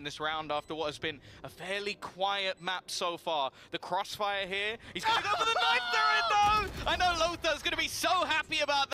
in this round after what has been a fairly quiet map so far. The crossfire here. He's going to go for the knife turret, though! I know Lothar's going to be so happy about that.